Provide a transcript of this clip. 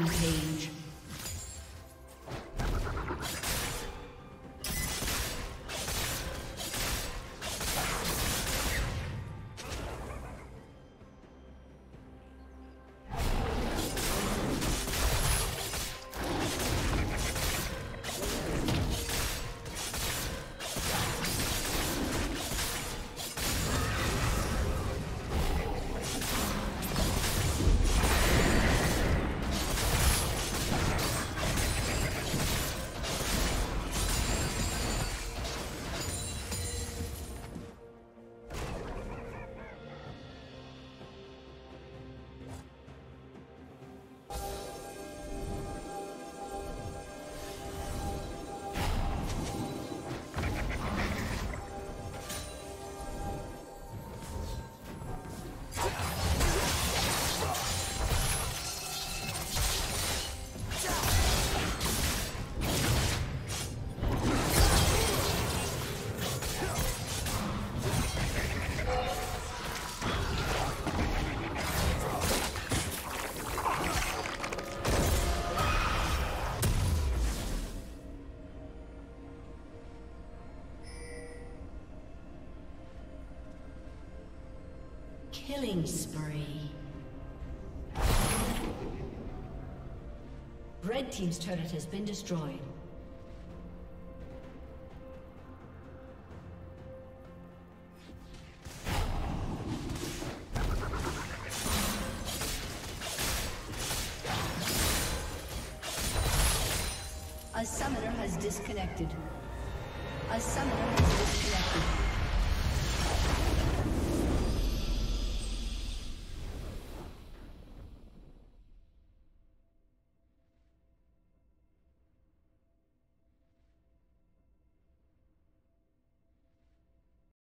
Rampage. Killing spree. Red Team's turret has been destroyed. A summoner has disconnected. A summoner has disconnected.